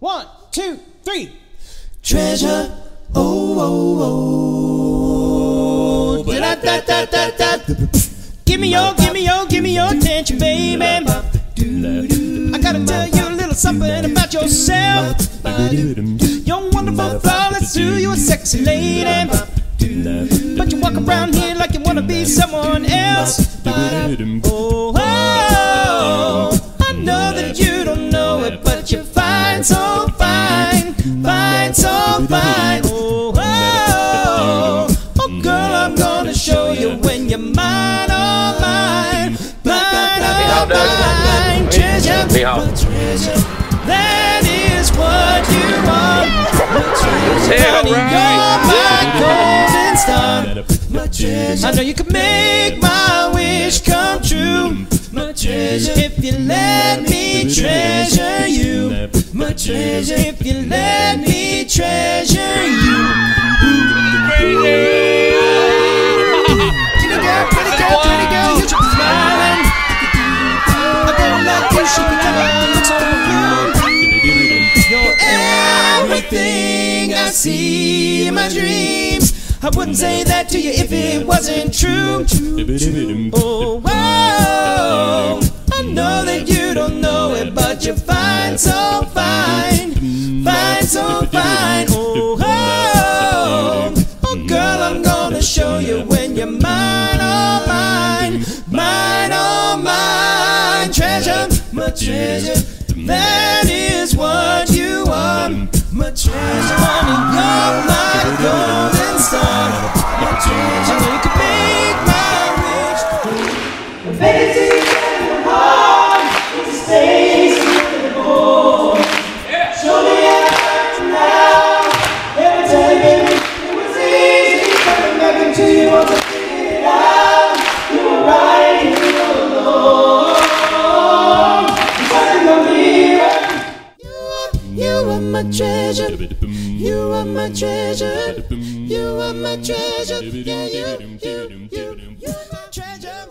One, two, three. Treasure, oh, oh, oh. Da, da, da, da, da. Give me your, give me your, give me your attention, baby. I gotta tell you a little something about yourself. You're wonderful, flawless too. You're a sexy lady. But you walk around here like you wanna be someone else. Oh, oh, I'm gonna show you when you're mine, oh mine, mine, oh mine, treasure, treasure. That is what you are. Honey, you're my golden star. Treasure, I know you can make my wish come true. My treasure, if you let me treasure you. My treasure, if you let me treasure see my dreams. I wouldn't say that to you if it wasn't true. Oh, whoa. I know that you don't know it, but you're fine, so fine. Fine, so fine. Oh, oh. Oh, girl, I'm gonna show you when you're mine, oh, mine. Mine, oh, mine. Treasure, my treasure. That is treasure. You are my treasure. You are my treasure. Yeah, you, you, you, you are my treasure.